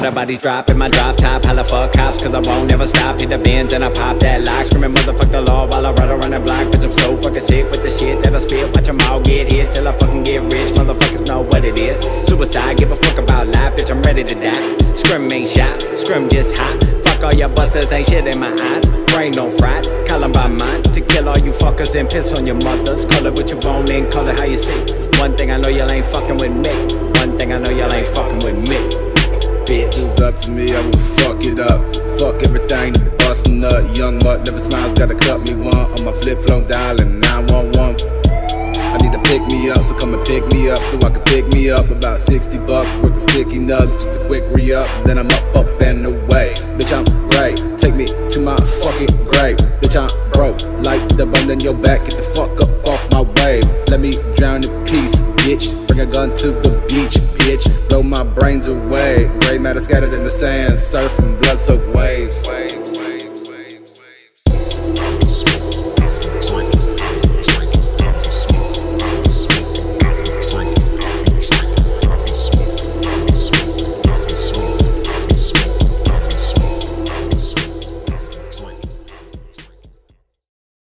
All the bodies drop in my drop top. Hella fuck cops, cause I won't never stop. Hit the bins and I pop that lock. Screaming motherfuck the law while I ride around the block. Bitch, I'm so fucking sick with the shit that I spit. Watch them all get hit till I fucking get rich. Motherfuckers know what it is. Suicide, give a fuck about life. Bitch, I'm ready to die. Scrim ain't shot, scrim just hot. Fuck all your busters, ain't shit in my eyes. Brain don't fry, call 'em by mine. To kill all you fuckers and piss on your mothers. Call it what you want and call it how you see. One thing I know y'all ain't fucking with me. One thing I know y'all ain't fucking with me. Bitch. It was up to me, I would fuck it up. Fuck everything, bustin' up. Young mutt never smiles, gotta cut me one. On my flip phone dialing 911. I need to pick me up, so come and pick me up so I can pick me up. About 60 bucks worth of sticky nuts, just a quick re up. Then I'm up, up and away. Bitch, I'm great. Take me to my fucking grave. Bitch, I'm broke. Like the bone in your back, get the fuck bitch. Bring a gun to the beach, bitch. Blow my brains away. Gray matter scattered in the sand, surfing blood soaked waves.